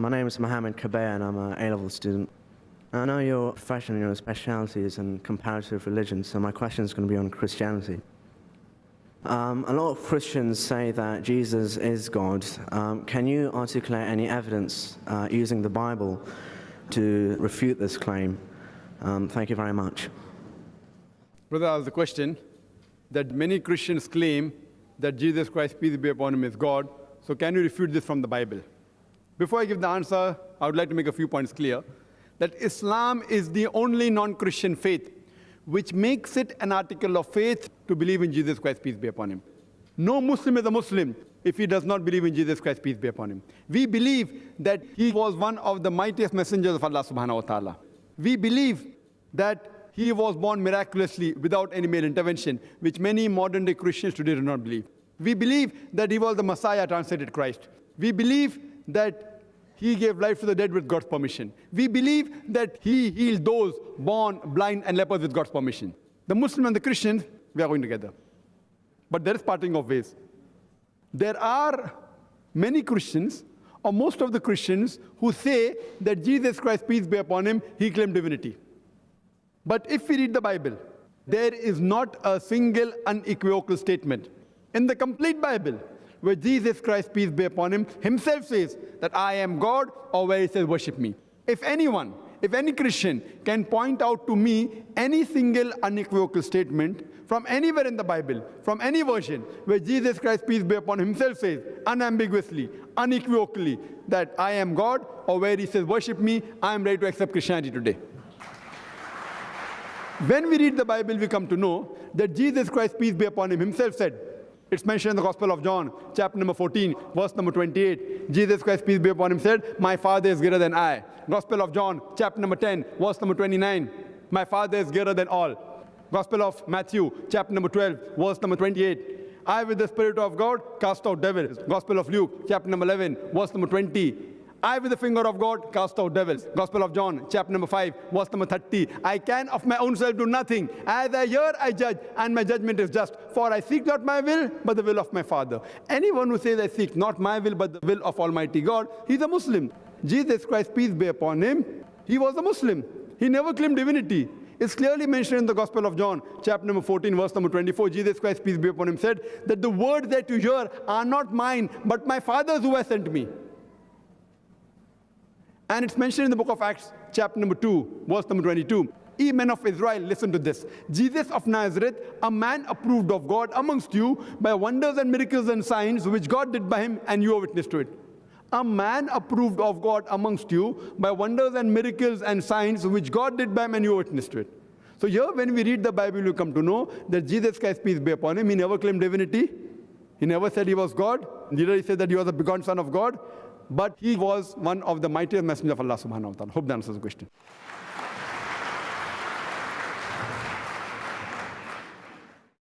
My name is Mohammed Kabir and I'm an A-level student. I know your profession, and your speciality is in comparative religion, so my question is going to be on Christianity. Um, a lot of Christians say that Jesus is God. Um, can you articulate any evidence uh, using the Bible to refute this claim? Um, thank you very much. Brother the question that many Christians claim that Jesus Christ, peace be upon him, is God. So can you refute this from the Bible? Before I give the answer, I would like to make a few points clear that Islam is the only non Christian faith which makes it an article of faith to believe in Jesus Christ, peace be upon him. No Muslim is a Muslim if he does not believe in Jesus Christ, peace be upon him. We believe that he was one of the mightiest messengers of Allah subhanahu wa ta'ala. We believe that he was born miraculously without any male intervention, which many modern day Christians today do not believe. We believe that he was the Messiah, translated Christ. We believe that he gave life to the dead with God's permission. We believe that he healed those born blind and lepers with God's permission. The Muslim and the Christians, we are going together. But there is parting of ways. There are many Christians, or most of the Christians, who say that Jesus Christ, peace be upon him, he claimed divinity. But if we read the Bible, there is not a single unequivocal statement in the complete Bible where Jesus Christ, peace be upon him, himself says that I am God, or where he says, worship me. If anyone, if any Christian can point out to me any single unequivocal statement from anywhere in the Bible, from any version, where Jesus Christ, peace be upon him, himself says unambiguously, unequivocally, that I am God, or where he says, worship me, I am ready to accept Christianity today. When we read the Bible, we come to know that Jesus Christ, peace be upon him, himself said, it's mentioned in the Gospel of John, chapter number 14, verse number 28. Jesus Christ, peace be upon him, said, My Father is greater than I. Gospel of John, chapter number 10, verse number 29. My Father is greater than all. Gospel of Matthew, chapter number 12, verse number 28. I, with the Spirit of God, cast out devils. Gospel of Luke, chapter number 11, verse number 20. I, with the finger of God, cast out devils. Gospel of John, chapter number 5, verse number 30. I can of my own self do nothing. As I hear, I judge, and my judgment is just. For I seek not my will, but the will of my Father. Anyone who says, I seek not my will, but the will of Almighty God, he's a Muslim. Jesus Christ, peace be upon him, he was a Muslim. He never claimed divinity. It's clearly mentioned in the Gospel of John, chapter number 14, verse number 24. Jesus Christ, peace be upon him, said that the words that you hear are not mine, but my Father's who has sent me. And it's mentioned in the book of Acts, chapter number 2, verse number 22. Ye men of Israel, listen to this. Jesus of Nazareth, a man approved of God amongst you by wonders and miracles and signs which God did by him, and you are witness to it. A man approved of God amongst you by wonders and miracles and signs which God did by him, and you are witness to it. So here, when we read the Bible, you come to know that Jesus Christ, peace be upon him, he never claimed divinity. He never said he was God. Neither he said that he was a begotten son of God but he was one of the mightiest messengers of Allah subhanahu wa ta'ala. Hope that answers the question.